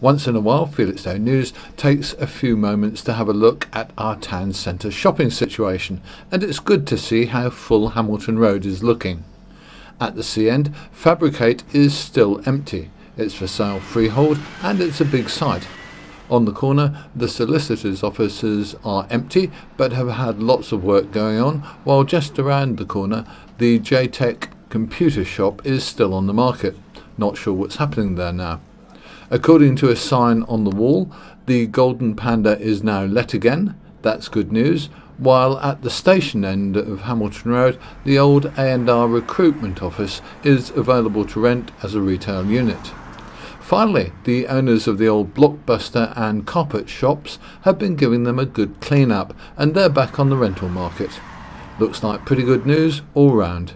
Once in a while, Felixstowe News takes a few moments to have a look at our town centre shopping situation, and it's good to see how full Hamilton Road is looking. At the sea end, Fabricate is still empty. It's for sale freehold and it's a big site. On the corner, the solicitors' offices are empty but have had lots of work going on, while just around the corner, the JTech computer shop is still on the market. Not sure what's happening there now. According to a sign on the wall, the Golden Panda is now let again. That's good news. While at the station end of Hamilton Road, the old A&R recruitment office is available to rent as a retail unit. Finally, the owners of the old Blockbuster and carpet shops have been giving them a good clean up and they're back on the rental market. Looks like pretty good news all round.